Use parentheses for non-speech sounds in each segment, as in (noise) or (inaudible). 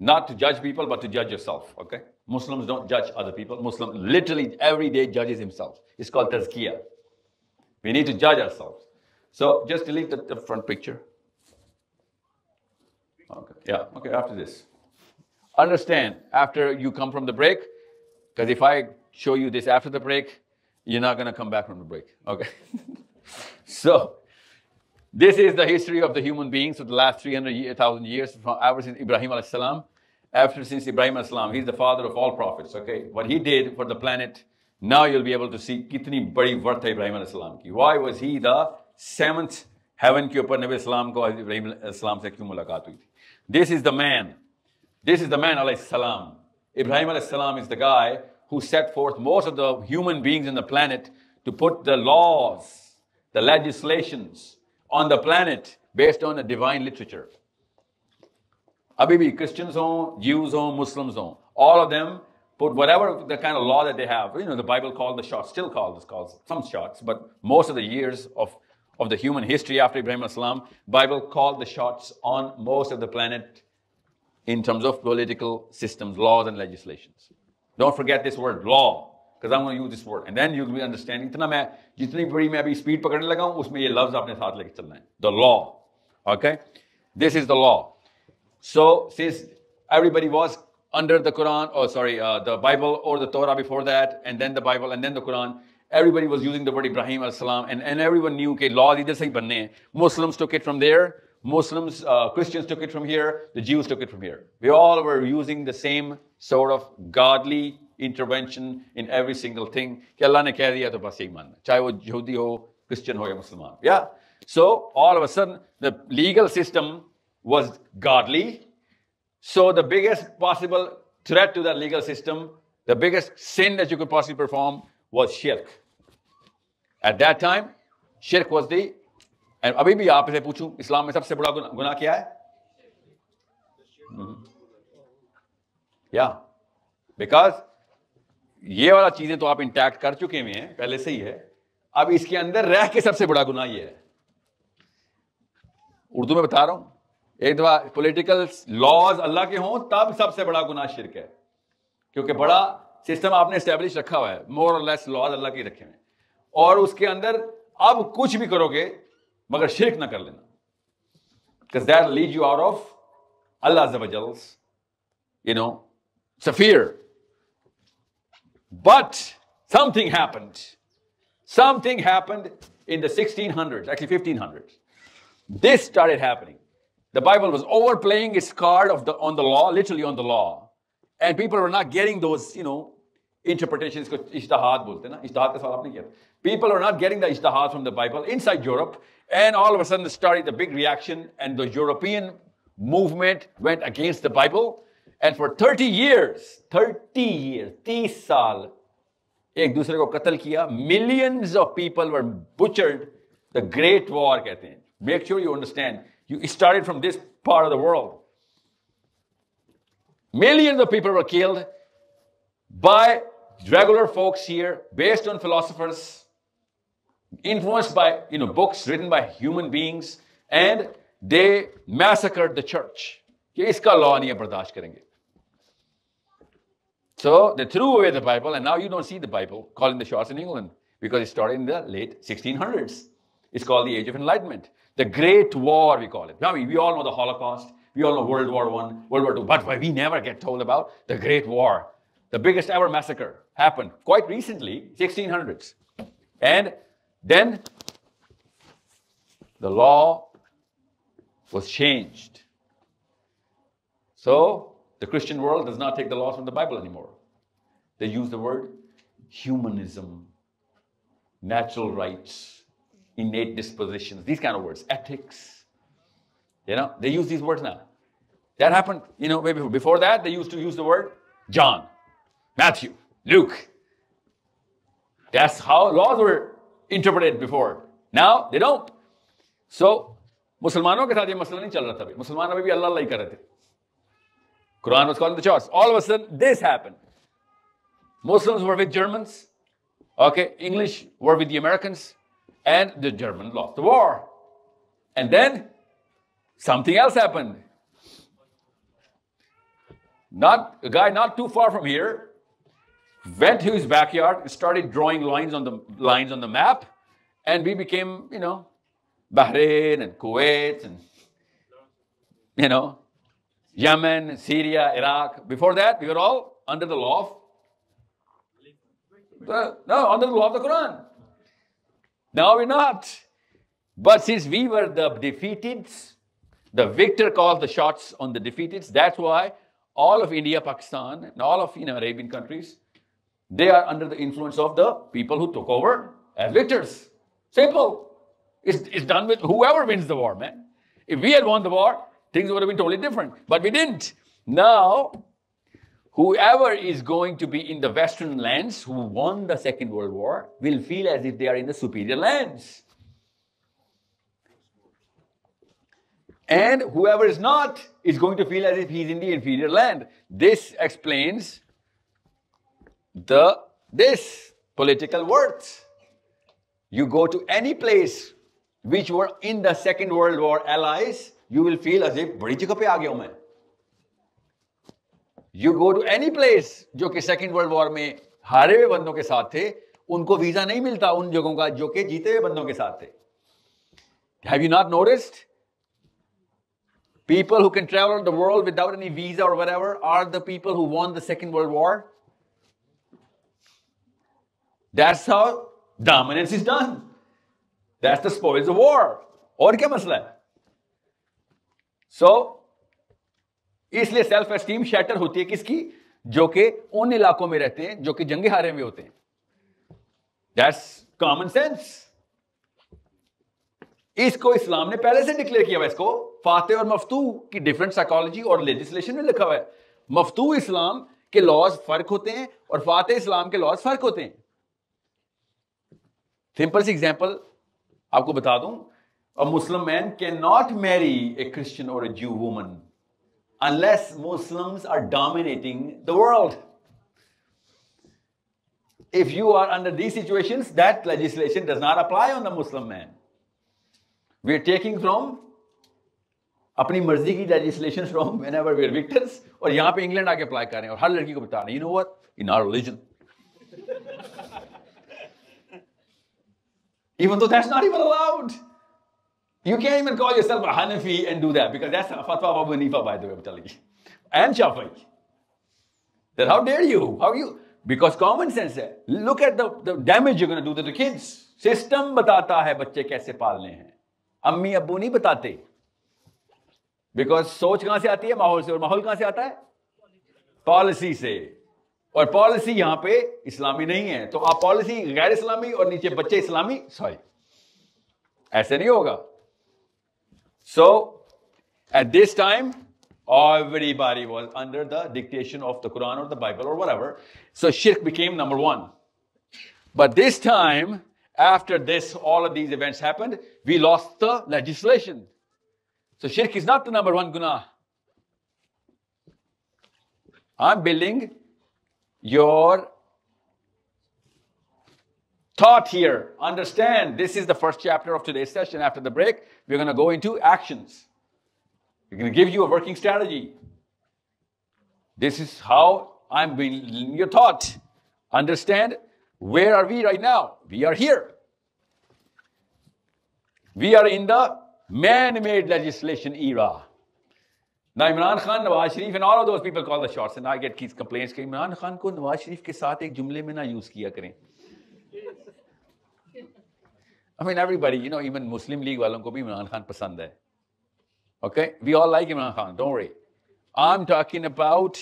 not to judge people, but to judge yourself. Okay? Muslims don't judge other people. Muslim literally every day judges himself. It's called tazkiyah. We need to judge ourselves. So just delete the, the front picture. Okay. Yeah. Okay. After this, understand after you come from the break, because if I show you this after the break, you're not going to come back from the break. Okay. (laughs) so this is the history of the human beings of the last 300,000 years from ever since Ibrahim alayhi salam. After since Ibrahim alayhi salam, he's the father of all prophets. Okay, what he did for the planet, now you'll be able to see kitni badi worth Ibrahim alayhi salam ki. Why was he the seventh heaven ke upar Nabi salam ko Ibrahim alayhi salam se kyun mulaqat hui thi. This is the man. This is the man alayhi salam. Ibrahim alayhi salam is the guy who set forth most of the human beings in the planet to put the laws, the legislations, on the planet based on a divine literature. Abibi, Christians own, Jews own, Muslims own. all of them put whatever the kind of law that they have. You know, the Bible called the shots, still called this calls some shots, but most of the years of, of the human history after Ibrahim Islam, Bible called the shots on most of the planet in terms of political systems, laws and legislations. Don't forget this word, law because I'm going to use this word. And then you'll be understanding. इतना मैं जितनी बड़ी मैं अभी speed पकड़ने लगा हूं उसमें ये लफ्ज अपने साथ लेके चलना है. The law. Okay? This is the law. So since everybody was under the Quran, or sorry, uh, the Bible or the Torah before that, and then the Bible, and then the Quran, everybody was using the word Ibrahim al-Salam, and, and everyone knew that laws either say banne. Muslims took it from there, Muslims, uh, Christians took it from here, the Jews took it from here. We all were using the same sort of godly intervention in every single thing. कि अल्लाह ने कह दिया तो बस यही मानना चाहे वो यहूदी हो Christian हो या मुसलमान yeah so all of a sudden the legal system was godly so the biggest possible threat to that legal system the biggest sin that you could possibly perform was shirk at that time shirk was the and अभी भी आपसे पूछूं इस्लाम में सबसे बड़ा गुनाह क्या है या बिकॉज یہ والا چیزیں تو آپ انٹیکٹ کر چکے ہوئے ہیں، پہلے سے ہی ہے۔ اب اس کے اندر رہ کے سب سے بڑا گناہ یہ ہے۔ اردو میں بتا رہا ہوں، ایک دفعہ پولیٹیکل لاز اللہ کے ہوں، تب سب سے بڑا گناہ شرک ہے۔ کیونکہ بڑا سسٹم آپ نے اسٹیبلش رکھا ہوا ہے مور اور لیس لاز اللہ کے رکھے ہوئے اور اس کے اندر اب کچھ بھی کرو گے، مگر شرک نہ کر لینا۔ Lead you are of Allah زبل you know سفیر۔ But something happened. Something happened in the 1600s actually 1500s this started happening. The bible was overplaying its card of the on the law literally on the law. And people were not getting those you know interpretations people are not getting the ijtihad from the bible inside europe. And all of a sudden started the big reaction and the European movement went against the Bible. And for 30 years, 30 years, 30 saal, एक दूसरे को कत्ल किया millions of people were butchered the great war कहते हैं make sure you understand you started from this part of the world millions of people were killed by regular folks here based on philosophers influenced by you know books written by human beings and they massacred the church कि इसका law नहीं बर्दाश्त करेंगे so they threw away the bible and now you don't see the bible calling the shots in england because it started in the late 1600s it's called the age of enlightenment. The great war we call it. I mean, we all know the holocaust. We all know world war one world war two but we never get told about the great war. The biggest ever massacre happened quite recently 1600s and then the law was changed. So the Christian world does not take the laws from the Bible anymore. They use the word humanism, natural rights, innate dispositions, these kind of words, ethics. You know, they use these words now. That happened, you know, maybe before that, they used to use the word John, Matthew, Luke. That's how laws were interpreted before. Now they don't. So मुसलमानों के साथ ये मसला नहीं चल रहा था अभी मुसलमान अभी भी अल्लाह अल्लाह ही कर रहे थे Quran was calling the shots. All of a sudden, this happened. Muslims were with Germans. Okay, English were with the Americans, and the Germans lost the war. And then something else happened. not a guy not too far from here, went to his backyard, started drawing lines on the lines on the map, and we became, you know, Bahrain and Kuwait and you know, Yemen, Syria, Iraq. Before that, we were all under the law of the, no, under the law of the Quran. Now we're not. But since we were the defeated, the victor called the shots on the defeated. That's why all of India, Pakistan, and all of you know, Arabian countries, they are under the influence of the people who took over as victors. Simple. It's, it's done with whoever wins the war, man. If we had won the war, things would have been totally different. But we didn't. Now, whoever is going to be in the Western lands who won the Second World War will feel as if they are in the superior lands. And whoever is not is going to feel as if he's in the inferior land. This explains the this political words. You go to any place which were in the Second World War allies, you will feel as if بڑی جگہ پہ آ گیا ہوں میں۔ You go to any place جو کہ second world وار میں ہارے ہوئے بندوں کے ساتھ تھے، ان کو ویزا نہیں ملتا ان جگہوں کا جو کہ جیتے ہوئے بندوں کے ساتھ تھے۔ Have you not noticed people who can travel the world without any visa اور wherever are the people who won the second world war that's how dominance is done that's the spoils war اور کیا مسئلہ ہے؟ سو اس لیے self esteem shatter ہوتی ہے کس کی? جو کہ ان علاقوں میں رہتے ہیں، جو کہ جنگ ہارے میں ہوتے ہیں۔ دس کامن سینس اس کو اسلام نے پہلے سے ڈکلیئر کیا ہوا اس کو فاتح اور مفتو کی ڈفرنٹ سائیکالوجی اور لیجسلیشن میں لکھا ہوا ہے۔ مفتو اسلام کے لاز فرق ہوتے ہیں اور فاتح اسلام کے لاز فرق ہوتے ہیں۔ سمپل سی ایگزامپل آپ کو بتا دوں۔ Muslim man can not marry A Christian और ए ज्यू woman unless Muslims are dominating the world. If you are under these situations, that legislation does not apply on the Muslim man. We are taking from अपनी मर्जी की legislation from when ever we are Victus और यहां पे England आके apply कर रहे हैं और हर लड़की को बता रहे हैं you know what in our religion even though that's not even allowed امی ابو نہیں بتاتے سوچ کہاں سے آتی ہے ماحول سے اور ماحول کہاں سے آتا ہے پالیسی سے اور پالیسی یہاں پہ اسلامی نہیں ہے تو آپ پالیسی غیر اسلامی اور نیچے بچے اسلامی سوری ایسے نہیں ہوگا So, at this time, everybody was under the dictation of the Quran or the Bible or whatever. So, shirk became number one. But this time, after this, all of these events happened, we lost the legislation. So, shirk is not the number one guna. I'm building your thought here. Understand, this is the first chapter of today's session. After the break, we're going to go into actions. We're going to give you a working strategy. This is how I'm building your thought. Understand, where are we right now? We are here. We are in the man-made legislation era. Now Imran Khan, Nawaz Sharif and all of those people call the shots and I get these complaints कि Imran Khan को Nawaz Sharif के साथ एक जुमले में ना use किया करें I mean everybody you know even Muslim League والوں کو بھی عمران خان پسند ہے. Okay we all like Imran Khan don't worry I'm talking about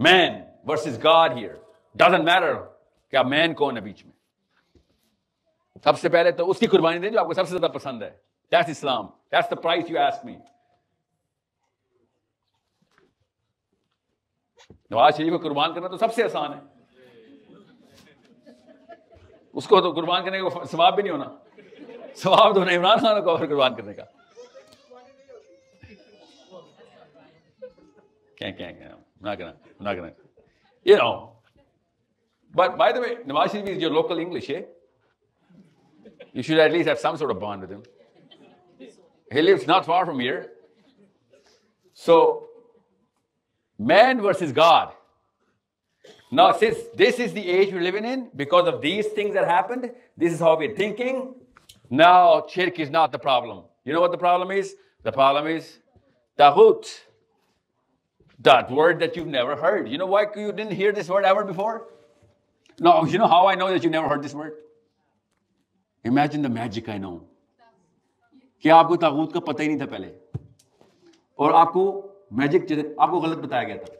man versus God here doesn't matter کیا مین کون ہے بیچ میں. سب سے پہلے تو اس کی قربانی دیں جو آپ کو سب سے زیادہ پسند ہے. That's Islam that's the prize U S می نواز شریف کو قربان کرنا تو سب سے آسان ہے. उसको तो कुर्बान करने का सवाब भी नहीं होना सवाब तो नहीं इमरान खान को और कुर्बान करने का क्या क्या क्या ना करना ना करना you know but by the way Nawaz Sharif is your local English eh you should at least have some sort of bond with him he lives not far from here so Man versus God. Now, since this is the age we're living in, because of these things that happened, this is how we're thinking. Now, shirk is not the problem. You know what the problem is? The problem is taghut. That word that you've never heard. You know why you didn't hear this word ever before? No, you know how I know that you never heard this word? Imagine the magic I know. कि आपको ताबूत का पता ही नहीं था पहले और आपको मैजिक आपको गलत बताया गया था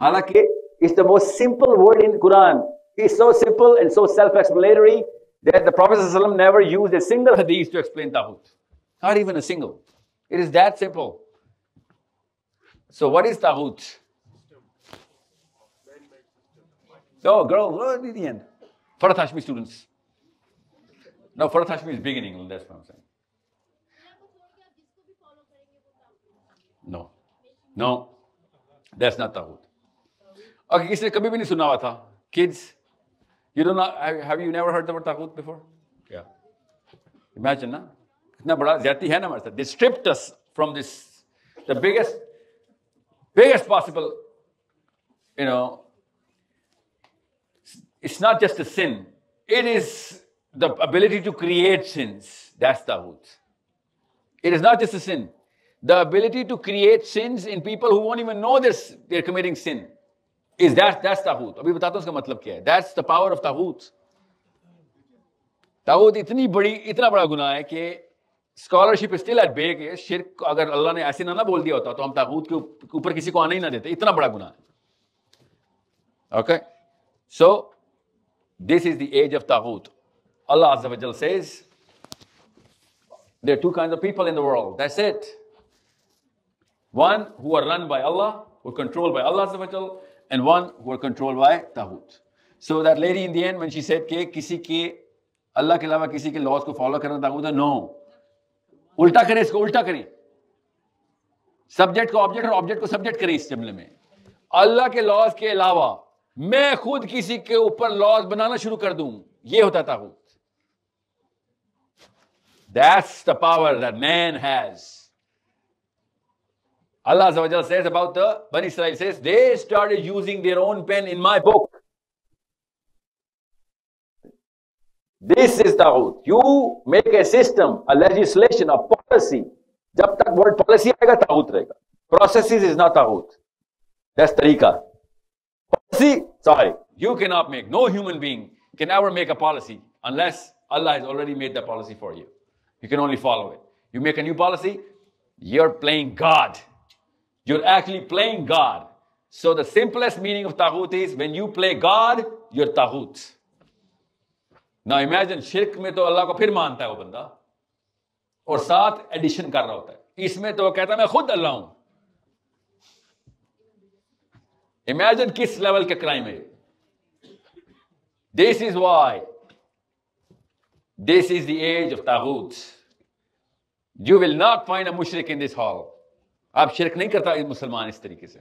हालांकि it's the most simple word in Quran. It's so simple and so self-explanatory that the Prophet ﷺ never used a single hadith to explain Tawhut. Not even a single. It is that simple. So what is Tawhut? No, girl, learn in the end. Faratashmi students. No, Faratashmi is beginning, that's what I'm saying. No. No. That's not Tawhut. Okay, किसी ने कभी भी नहीं सुना हुआ था kids you don't know have you never heard the word taghut before yeah imagine na इतना बड़ा ज्यादा है ना हमारे साथ they stripped us from this the biggest biggest possible you know it's not just a sin it is the ability to create sins that's taghut it is not just a sin the ability to create sins in people who won't even know this they're committing sin Is that that's تاغوت ابھی بتاتا ہوں اس کا مطلب کیا ہے. That's the power of تاحوت تاحوت اتنی بڑی، اتنا بڑا گناہ ہے کہ اسکالرشپ اسٹل ایٹ بے کے شرک کو اگر اللہ نے ایسے نہ نہ بول دیا ہوتا تو ہم تاغوت کے اوپر کسی کو آنے ہی نہ دیتے. اتنا بڑا گناہ ہے. Okay so this is the age of تاحوت اللہ عز و جل says there two kind of people in the world that's it one who are run by Allah who control by Allah عز و جل and one who are control by تاحوت so that lady in the end mindset کہ کسی کے اللہ کے علاوہ کسی کے لاس کو فالو کرنا تاحوت ہے نو الٹا کریں اس کو الٹا کریں سبجیکٹ کو آبجیکٹ اور آبجیکٹ کو سبجیکٹ کریں اس جملے میں اللہ کے لاس کے علاوہ میں خود کسی کے اوپر لاس بنانا شروع کر دوں یہ ہوتا تاحوت that's the power that has Allah says about the Bani Israel says they started using their own pen in my book. This is Taghut. You make a system, a legislation, a policy. जब तक word policy आएगा तागूत रहेगा processes is not तागूत that's tariqa policy sorry you cannot make no human being can ever make a policy unless Allah has already made the policy for you you can only follow it you make a new policy you're playing God you're actually playing God. So the simplest meaning of taghut is when you play God, you're taghut. Now imagine shirk में तो अल्लाह को फिर मानता है वो बंदा और साथ एडिशन कर रहा होता है इसमें तो वो कहता है मैं खुद अल्लाह हूं इमेजिन किस लेवल के क्राइम है this is why this is the age of तागूत you will not find a मुशरिक in this hall آپ شرک نہیں کرتا مسلمان اس طریقے سے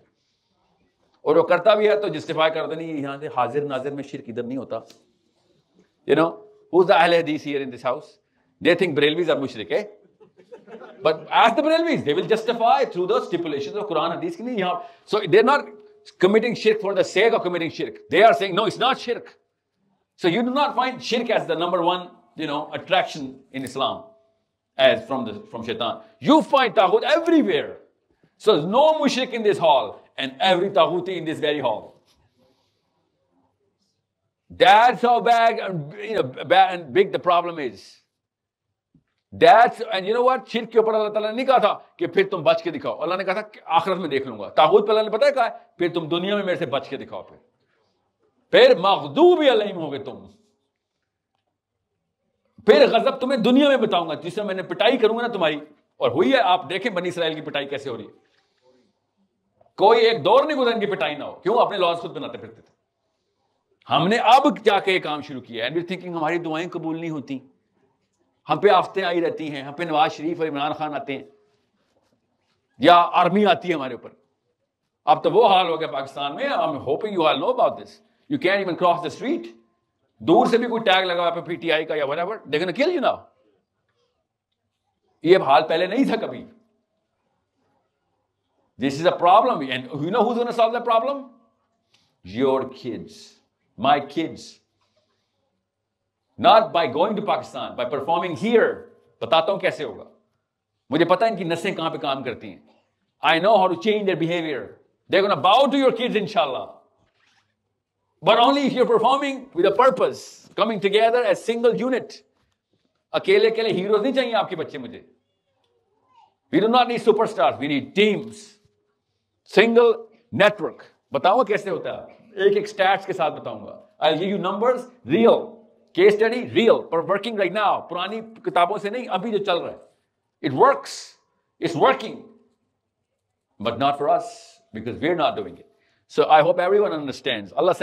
اور وہ کرتا بھی ہے تو جسٹیفائی کرتا نہیں یہاں سے حاضر ناظر میں شرک ادھر نہیں ہوتا you know who's the Ahl Hadith here in this house they think Barelvis are مشرک ہے but as the Barelvis they will justify through the stipulations of قران حدیث کی نہیں یہاں so they are not committing shirk for the sake of committing shirk. They are saying, no, it's not shirk. So you do not find shirk as the number one, you know, attraction in Islam from from the from shaitan. You find taghut everywhere. So there's no mushrik in this hall and every tahuti in this very hall. That's how bad, you know, bad and big the problem is. That's, and you know what? Shirk کے اوپر اللہ تعالیٰ نے نہیں کہا تھا کہ پھر تم بچ کے دکھاؤ اللہ نے کہا akhirat mein آخرت میں دیکھ لوں گا تاغوت پہ اللہ نے hai, phir کہا dunia پھر تم دنیا میں میرے سے بچ کے دکھاؤ پھر پھر tum. تم پھر غضب تمہیں دنیا میں بتاؤں گا جس میں میں نے پٹائی کروں گا نا تمہاری اور ہوئی ہے آپ دیکھیں بنی اسرائیل کی پٹائی کیسے ہو رہی ہے کوئی ایک دور نہیں گزر ان کی پٹائی نہ ہو۔ کیوں؟ اپنے لاز خود بناتے پھرتے تھے۔ ہم نے اب جا کے یہ کام شروع کیا ہے۔ تھنکنگ ہماری دعائیں قبول نہیں ہوتی۔ ہم پہ آفتیں آئی رہتی ہیں۔ ہم پہ نواز شریف اور عمران خان آتے ہیں۔ یا آرمی آتی ہے ہمارے اوپر۔ اب تو وہ حال ہو گیا پاکستان میں۔ I hoping you all know about this you can even cross the street دور سے بھی کوئی ٹیگ لگا ہوا پی ٹی آئی کا یا وٹ ایور دیکھنا کیا یو یہ حال پہلے نہیں تھا کبھی۔ This is a problem. And you know who's going to solve that problem? Your kids. My kids. Not by going to Pakistan, by performing here. बताता हूं कैसे होगा मुझे पता है इनकी नसें कहां पे काम करती हैं I know how to change their behavior. They're going to bow to your kids, inshallah. But only if you're performing with a purpose, coming together as single unit. अकेले अकेले हीरोज नहीं चाहिए आपके बच्चे मुझे we do not need superstar we need teams Single network بتاؤں کیسے ہوتا ہے؟ ایک ایک سٹیٹس کے ساتھ بتاؤں گا. I'll give you numbers. Real. Case study real. But working right now. پرانی کتابوں سے نہیں، ابھی جو چل رہا ہے. It works it's working but not for us because we are not doing it so I hope everyone understand اللہ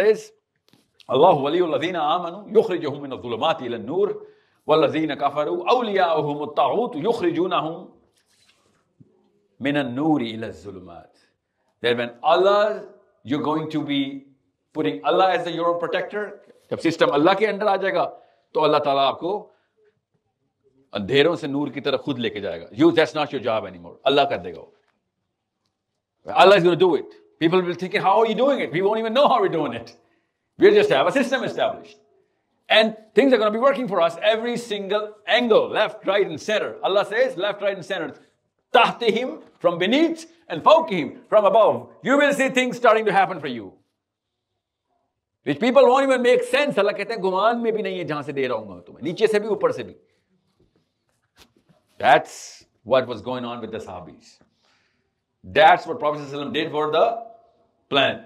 اللہ ولی الذین آمنوا یخرجہم من الظلمات الى النور والذین کفروا اولیاؤہم الطاغوت یخرجونہم من النور الى الظلمات That when Allah, you're going to be putting Allah as the your protector. जब सिस्टम अल्लाह के अंडर आ जाएगा तो अल्लाह ताला आपको अंधेरों से नूर की तरफ खुद लेके जाएगा you that's not your job any more अल्लाह कर देगा Allah is going to do it. People will think, how are you doing it? We won't even know how we're doing it. We just have a system established. And things are going to be working for us every single angle, left, right, and center. Allah says, left, right, and center. Tahtihim, from beneath, and fawqihim, from above. You will see things starting to happen for you. Which people won't even make sense. Allah कहते हैं गुमान में भी नहीं है जहां से दे रहा हूं तुम्हें नीचे से भी ऊपर से भी That's what was going on with the Sahabis. That's what Prophet ﷺ did for the plan.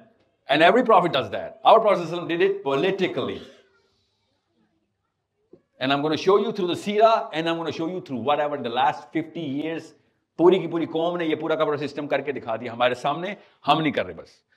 And every prophet does that. Our Prophet ﷺ did it politically. And I'm going to show you through the seerah and I'm going to show you through whatever the last 50 years پوری کی پوری قوم نے یہ پورا کا پورا سسٹم کر کے دکھا دیا ہمارے سامنے، ہم نہیں کر رہے بس۔